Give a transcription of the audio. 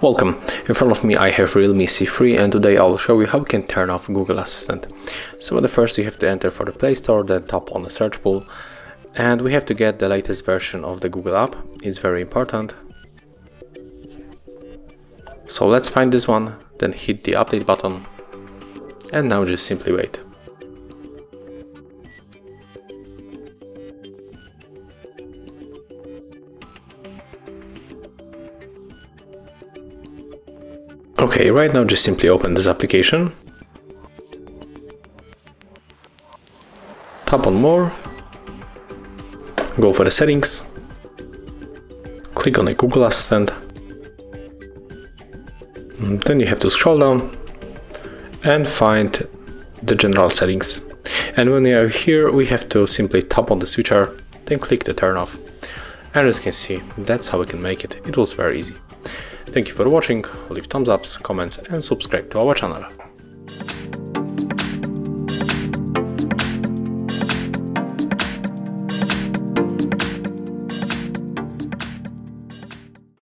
Welcome, in front of me I have Realme C3 and today I'll show you how you can turn off Google Assistant. So at the first you have to enter for the Play Store, then tap on the search pool and we have to get the latest version of the Google app, it's very important. So let's find this one, then hit the update button and now just simply wait. Okay, right now just simply open this application. Tap on more. Go for the settings. Click on the Google Assistant. Mm, then you have to scroll down and find the general settings. And when we are here, we have to simply tap on the switcher, then click the turn off. And as you can see, that's how we can make it. It was very easy. Thank you for watching, leave thumbs ups, comments and subscribe to our channel.